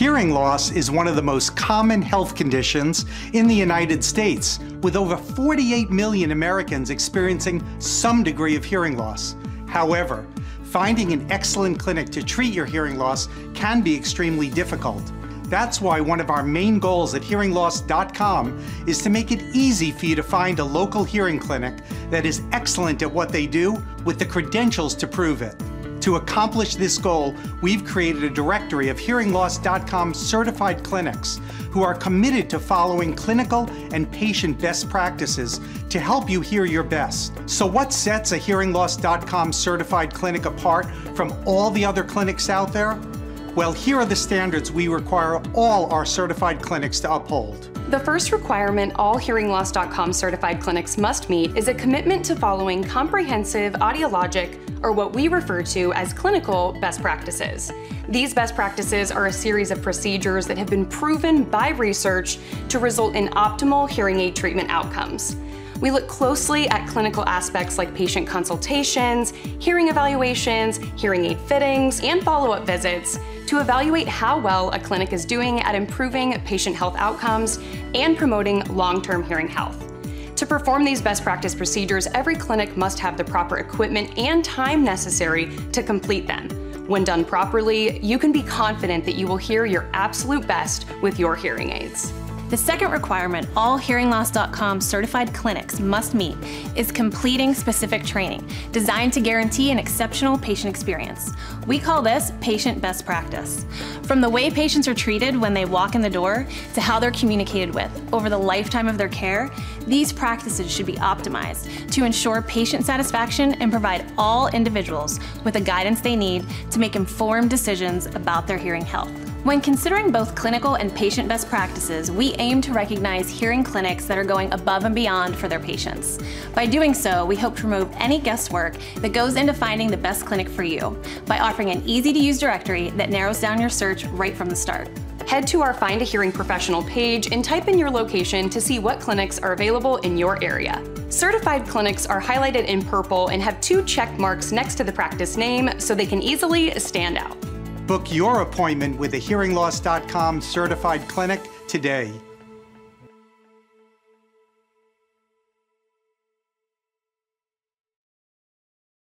Hearing loss is one of the most common health conditions in the United States, with over 48 million Americans experiencing some degree of hearing loss. However, finding an excellent clinic to treat your hearing loss can be extremely difficult. That's why one of our main goals at hearingloss.com is to make it easy for you to find a local hearing clinic that is excellent at what they do with the credentials to prove it. To accomplish this goal, we've created a directory of hearingloss.com certified clinics who are committed to following clinical and patient best practices to help you hear your best. So what sets a hearingloss.com certified clinic apart from all the other clinics out there? Well, here are the standards we require all our certified clinics to uphold. The first requirement all HearingLoss.com certified clinics must meet is a commitment to following comprehensive audiologic, or what we refer to as clinical, best practices. These best practices are a series of procedures that have been proven by research to result in optimal hearing aid treatment outcomes. We look closely at clinical aspects like patient consultations, hearing evaluations, hearing aid fittings, and follow-up visits to evaluate how well a clinic is doing at improving patient health outcomes and promoting long-term hearing health. To perform these best practice procedures, every clinic must have the proper equipment and time necessary to complete them. When done properly, you can be confident that you will hear your absolute best with your hearing aids. The second requirement all HearingLoss.com certified clinics must meet is completing specific training designed to guarantee an exceptional patient experience. We call this patient best practice. From the way patients are treated when they walk in the door to how they're communicated with over the lifetime of their care, these practices should be optimized to ensure patient satisfaction and provide all individuals with the guidance they need to make informed decisions about their hearing health. When considering both clinical and patient best practices, we aim to recognize hearing clinics that are going above and beyond for their patients. By doing so, we hope to remove any guesswork that goes into finding the best clinic for you by offering an easy to use directory that narrows down your search right from the start. Head to our Find a Hearing Professional page and type in your location to see what clinics are available in your area. Certified clinics are highlighted in purple and have two check marks next to the practice name so they can easily stand out. Book your appointment with a HearingLoss.com certified clinic today.